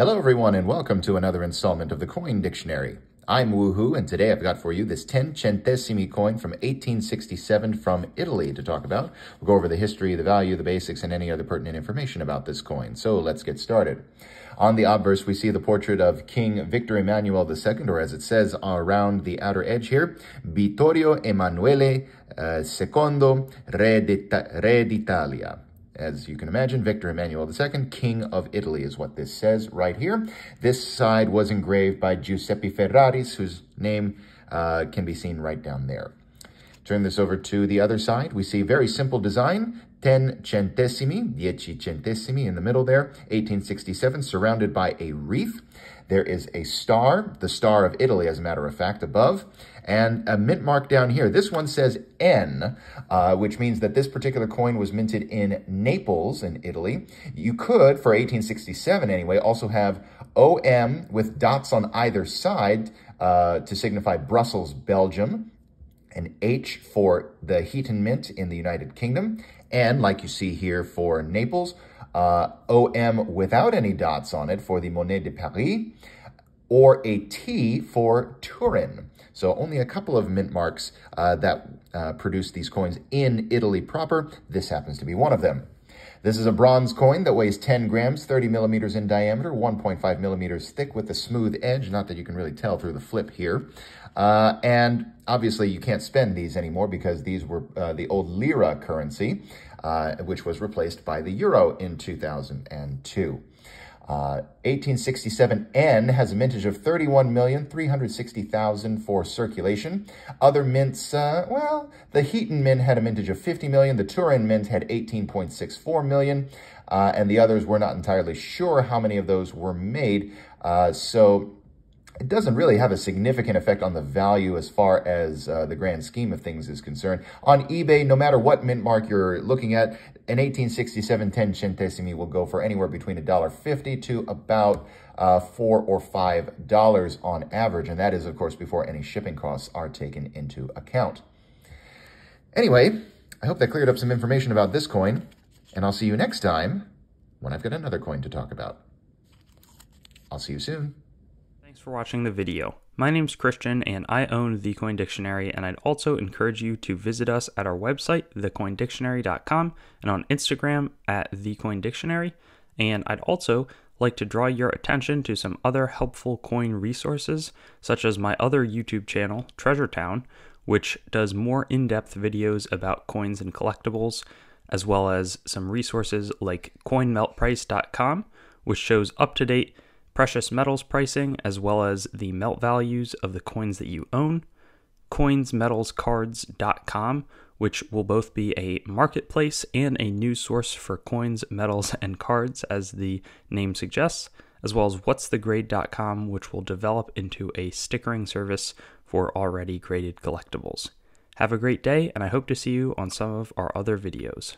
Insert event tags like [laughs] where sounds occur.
Hello, everyone, and welcome to another installment of the Coin Dictionary. I'm WooWho, and today I've got for you this 10 centesimi coin from 1867 from Italy to talk about. We'll go over the history, the value, the basics, and any other pertinent information about this coin. So let's get started. On the obverse, we see the portrait of King Victor Emmanuel II, or as it says around the outer edge here, Vittorio Emanuele uh, II, Re d'Italia. As you can imagine, Victor Emmanuel II, King of Italy is what this says right here. This side was engraved by Giuseppe Ferraris, whose name uh, can be seen right down there. Turn this over to the other side. We see very simple design, 10 centesimi, 10 centesimi in the middle there, 1867, surrounded by a wreath. There is a star, the Star of Italy, as a matter of fact, above, and a mint mark down here. This one says N, uh, which means that this particular coin was minted in Naples in Italy. You could, for 1867 anyway, also have OM with dots on either side uh, to signify Brussels, Belgium, an H for the Heaton Mint in the United Kingdom, and like you see here for Naples, uh, OM without any dots on it for the Monnaie de Paris, or a T for Turin. So only a couple of mint marks uh, that uh, produce these coins in Italy proper. This happens to be one of them. This is a bronze coin that weighs 10 grams, 30 millimeters in diameter, 1.5 millimeters thick with a smooth edge. Not that you can really tell through the flip here. Uh, and obviously you can't spend these anymore because these were uh, the old lira currency, uh, which was replaced by the euro in 2002. 1867N uh, has a mintage of 31,360,000 for circulation. Other mints, uh, well, the Heaton Mint had a mintage of 50 million. The Turin Mint had 18.64 million. Uh, and the others, we're not entirely sure how many of those were made. Uh, so it doesn't really have a significant effect on the value as far as uh, the grand scheme of things is concerned. On eBay, no matter what mint mark you're looking at, an 1867 10 centesimi will go for anywhere between $1.50 to about uh, 4 or $5 on average. And that is, of course, before any shipping costs are taken into account. Anyway, I hope that cleared up some information about this coin. And I'll see you next time when I've got another coin to talk about. I'll see you soon. Thanks for watching the video. My name's Christian and I own The Coin Dictionary and I'd also encourage you to visit us at our website, thecoindictionary.com and on Instagram at thecoindictionary. And I'd also like to draw your attention to some other helpful coin resources, such as my other YouTube channel, Treasure Town, which does more in-depth videos about coins and collectibles, as well as some resources like coinmeltprice.com, which shows up-to-date precious metals pricing, as well as the melt values of the coins that you own, coinsmetalscards.com, which will both be a marketplace and a new source for coins, metals, [laughs] and cards, as the name suggests, as well as what'sthegrade.com, which will develop into a stickering service for already graded collectibles. Have a great day, and I hope to see you on some of our other videos.